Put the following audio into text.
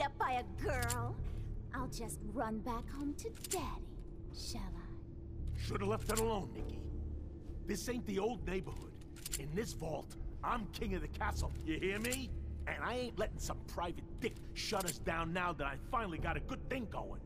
beat up by a girl. I'll just run back home to Daddy, shall I? Should've left it alone, Nicky. This ain't the old neighborhood. In this vault, I'm king of the castle, you hear me? And I ain't letting some private dick shut us down now that I finally got a good thing going.